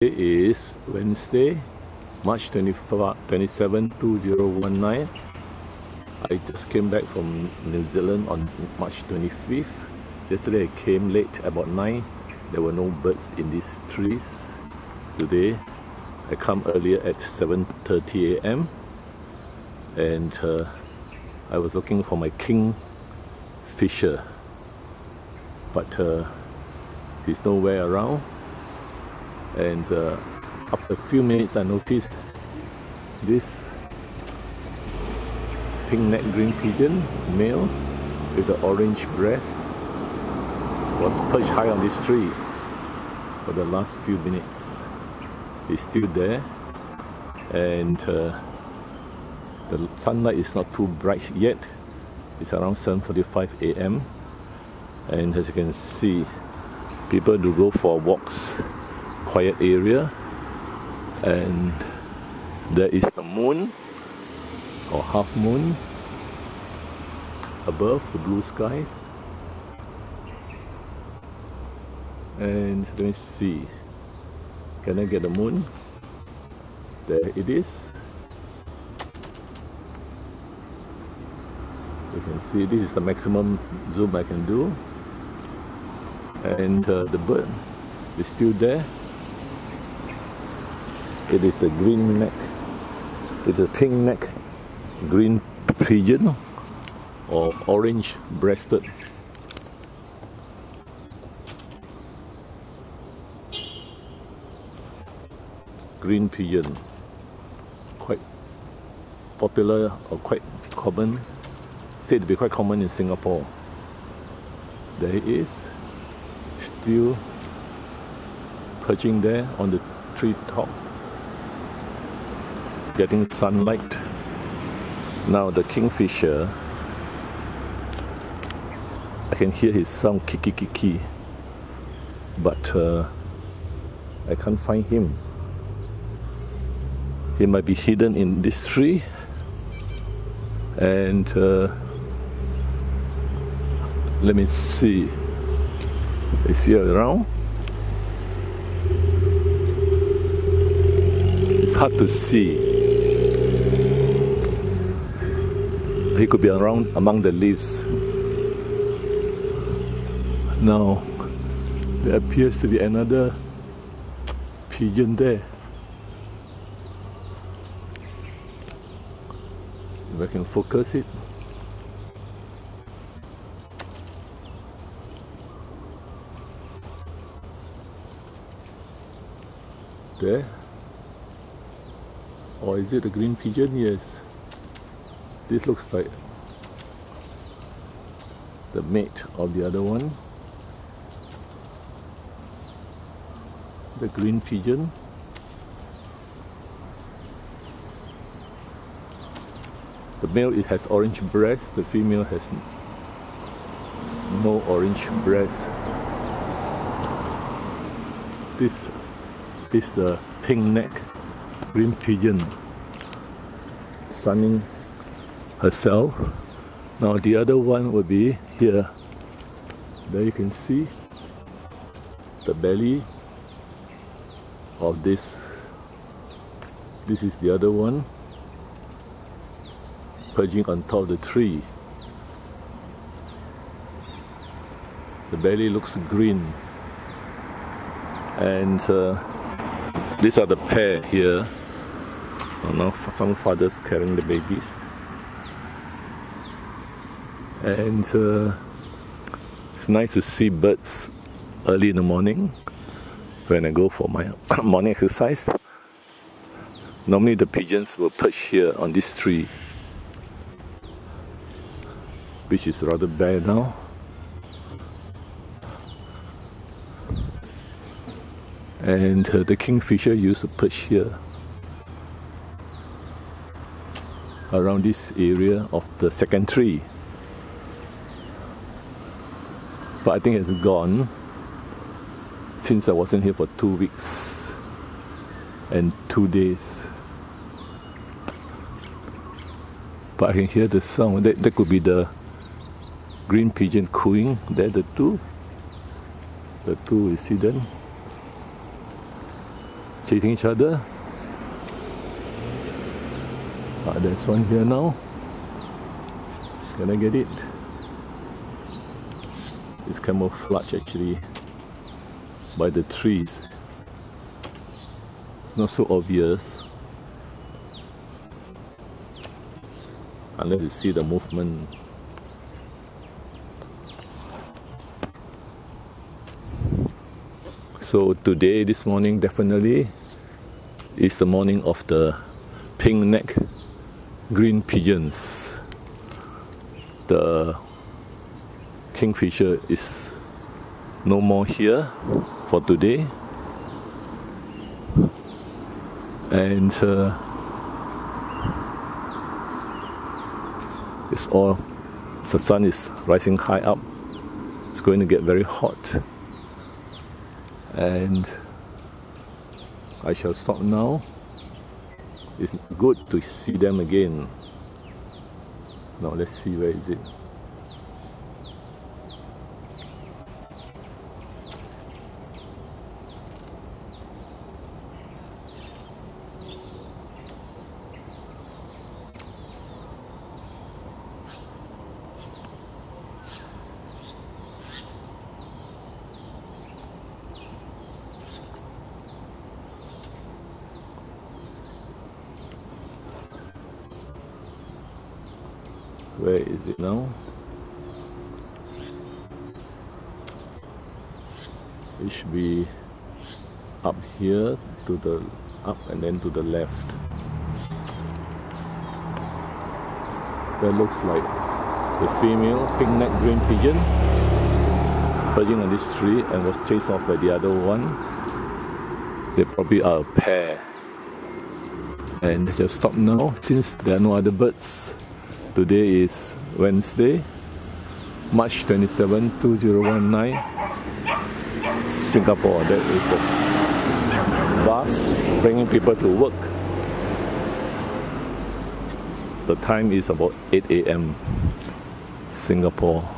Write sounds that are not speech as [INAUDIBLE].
Today is Wednesday, March 27, 2019. I just came back from New Zealand on March 25th. Yesterday I came late, about 9. There were no birds in these trees. Today I come earlier at 7.30 a.m. And uh, I was looking for my kingfisher. But uh, he's nowhere around and uh, after a few minutes I noticed this pink neck green pigeon male with the orange breast was perched high on this tree for the last few minutes. He's still there. And uh, the sunlight is not too bright yet. It's around 7.45 a.m. and as you can see people do go for walks quiet area and there is the moon or half moon above the blue skies. And let me see. Can I get the moon? There it is. You can see this is the maximum zoom I can do. And uh, the bird is still there it is a green neck. It's a pink neck green pigeon or orange breasted. Green pigeon. Quite popular or quite common. Said to be quite common in Singapore. There he is. Still perching there on the tree top getting sunlight. Now the kingfisher, I can hear his sound kiki kiki, but uh, I can't find him. He might be hidden in this tree and uh, let me see. Is he around? It's hard to see. He could be around among the leaves. Now, there appears to be another pigeon there. If I can focus it. There. Or is it a green pigeon? Yes. This looks like the mate of the other one. The green pigeon. The male it has orange breast, the female has no orange breast. This is the pink neck green pigeon sunning herself. Now the other one will be here. There you can see the belly of this. This is the other one perching on top of the tree. The belly looks green and uh, these are the pair here. Oh, now some fathers carrying the babies and uh, it's nice to see birds early in the morning when I go for my [COUGHS] morning exercise. Normally the pigeons will perch here on this tree, which is rather bare now. And uh, the kingfisher used to perch here around this area of the second tree. But I think it's gone since I wasn't here for two weeks and two days. But I can hear the sound. That, that could be the green pigeon cooing. There, the two. The two, you see them? chasing each other. Ah, there's one here now. Can I get it? It's camouflage actually by the trees. Not so obvious. Unless you see the movement. So today, this morning, definitely is the morning of the pink neck green pigeons. The kingfisher is no more here for today. And uh, it's all, the sun is rising high up. It's going to get very hot. And I shall stop now. It's good to see them again. Now let's see where is it. Where is it now? It should be up here to the up and then to the left. That looks like the female pink neck green pigeon perching on this tree and was chased off by the other one. They probably are a pair. And they just stop now since there are no other birds Today is Wednesday, March 27, 2019. Singapore, that is the bus bringing people to work. The time is about 8 a.m. Singapore.